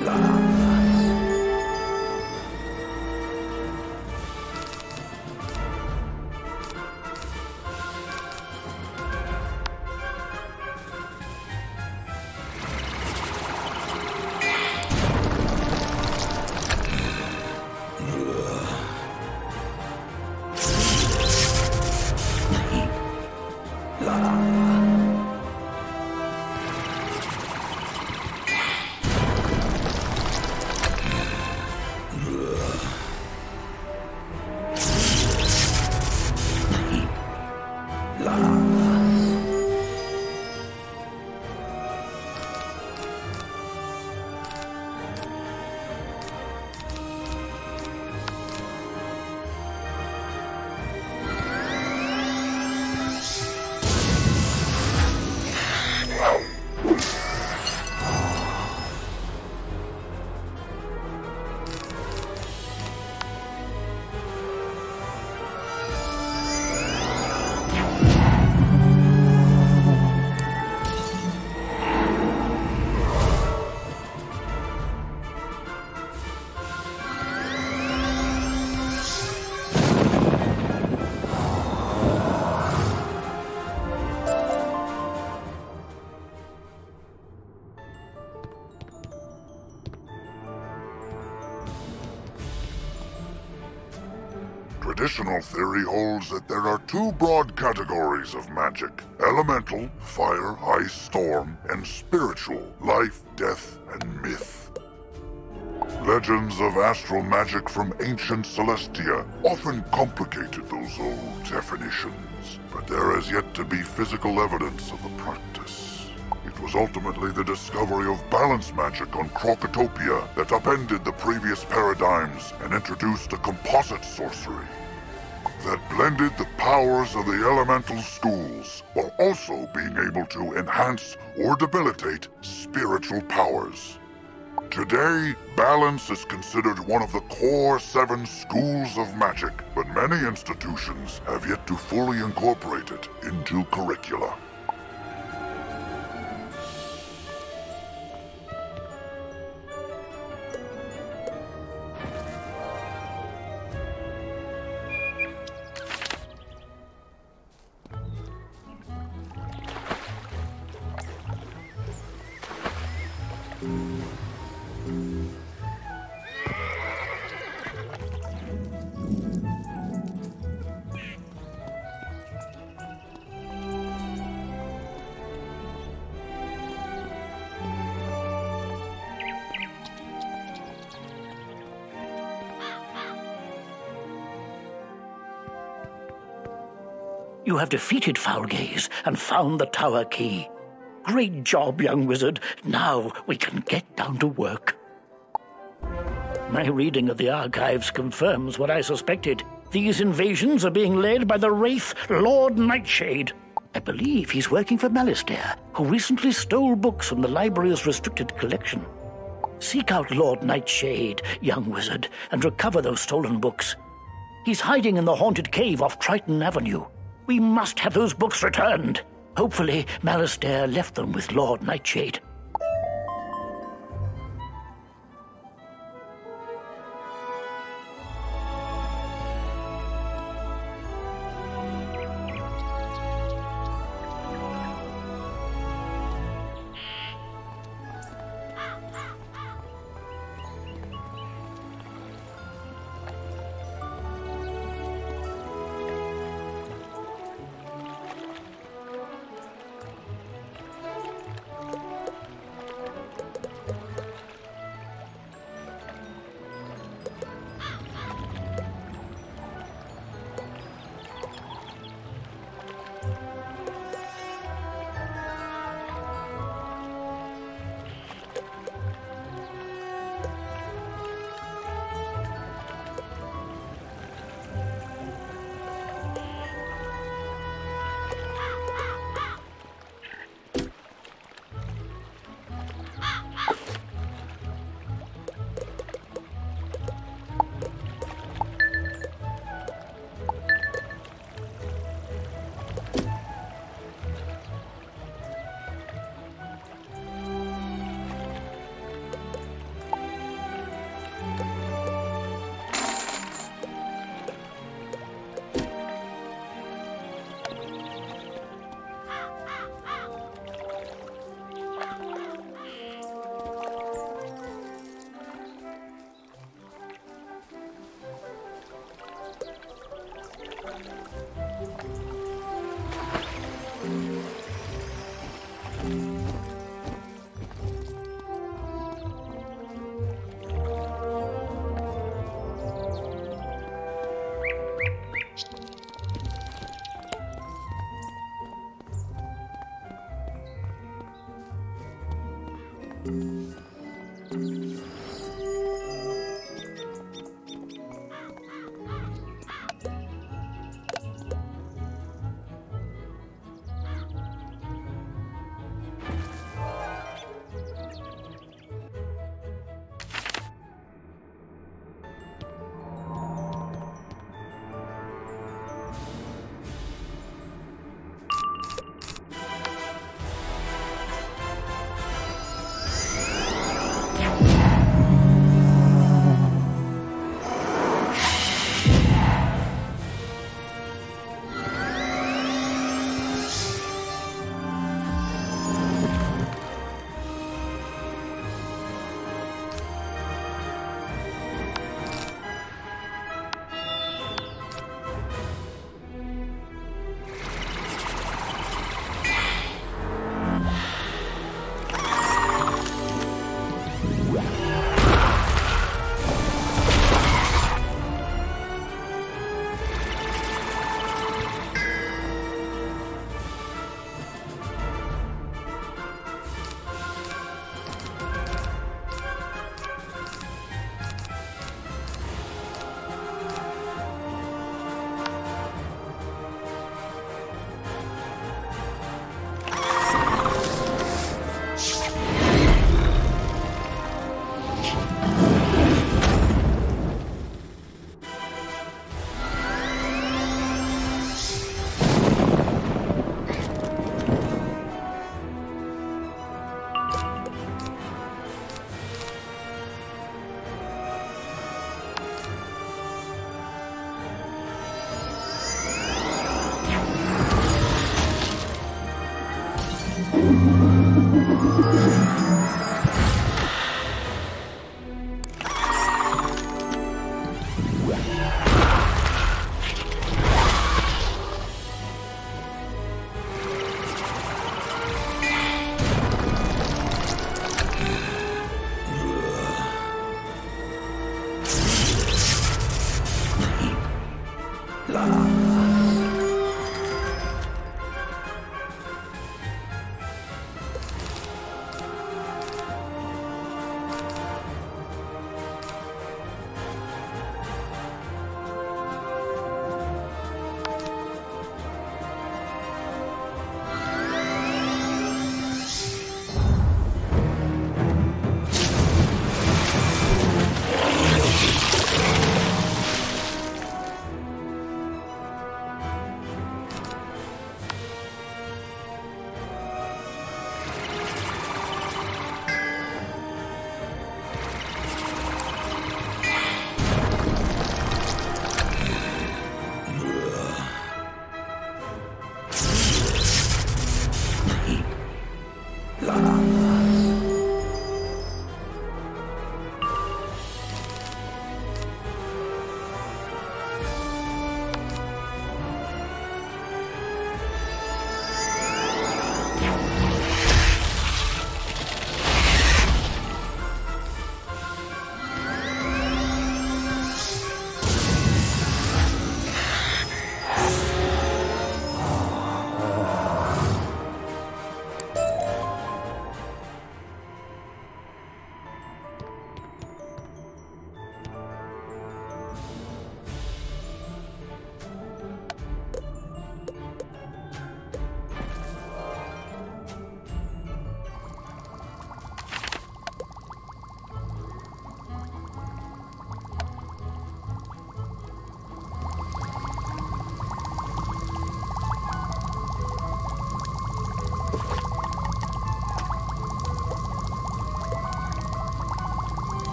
老 traditional theory holds that there are two broad categories of magic elemental, fire, ice, storm, and spiritual, life, death, and myth. Legends of astral magic from ancient Celestia often complicated those old definitions, but there has yet to be physical evidence of the practice. It was ultimately the discovery of balance magic on Krokotopia that upended the previous paradigms and introduced a composite sorcery that blended the powers of the elemental schools while also being able to enhance or debilitate spiritual powers. Today, balance is considered one of the core seven schools of magic, but many institutions have yet to fully incorporate it into curricula. You have defeated Foulgaze and found the tower key. Great job, young wizard. Now we can get down to work. My reading of the archives confirms what I suspected. These invasions are being led by the Wraith Lord Nightshade. I believe he's working for Malistaire, who recently stole books from the library's restricted collection. Seek out Lord Nightshade, young wizard, and recover those stolen books. He's hiding in the haunted cave off Triton Avenue. We must have those books returned. Hopefully, Malistaire left them with Lord Nightshade. you